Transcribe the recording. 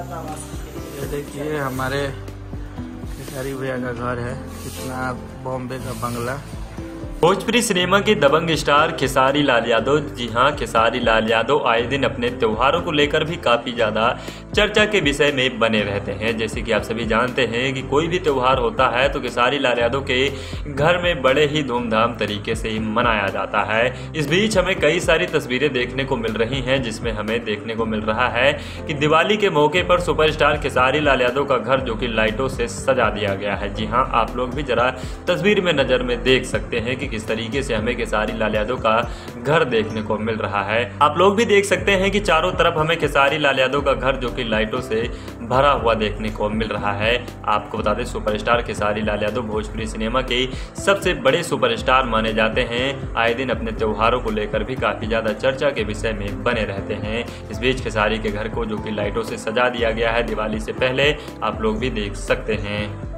ये देखिए हमारे खेसारी भैया का घर है। कितना बॉम्बे का बंगला। भोजपुरी सिनेमा के दबंग स्टार खेसारी लाल यादव। जी हाँ खेसारी लाल यादव आए दिन अपने त्योहारों को लेकर भी काफ़ी ज़्यादा चर्चा के विषय में बने रहते हैं। जैसे कि आप सभी जानते हैं कि कोई भी त्यौहार होता है तो खेसारी लाल यादव के घर में बड़े ही धूमधाम तरीके से मनाया जाता है। इस बीच हमें कई सारी तस्वीरें देखने को मिल रही हैं, जिसमें हमें देखने को मिल रहा है कि दिवाली के मौके पर सुपरस्टार खेसारी लाल यादव का घर, जो कि लाइटों से सजा दिया गया है। जी हाँ आप लोग भी जरा तस्वीर में नज़र में देख सकते हैं कि किस तरीके से हमें खेसारी लाल यादव का घर देखने को मिल रहा है। आप लोग भी देख सकते हैं कि चारों तरफ़ हमें खेसारी लाल यादव का घर जो कि लाइटों से भरा हुआ देखने को मिल रहा है। आपको बता दें, सुपरस्टार खेसारी लाल यादव भोजपुरी सिनेमा के सबसे बड़े सुपरस्टार माने जाते हैं। आए दिन अपने त्योहारों को लेकर भी काफ़ी ज़्यादा चर्चा के विषय में बने रहते हैं। इस बीच खेसारी के घर को जो कि लाइटों से सजा दिया गया है, दिवाली से पहले आप लोग भी देख सकते हैं।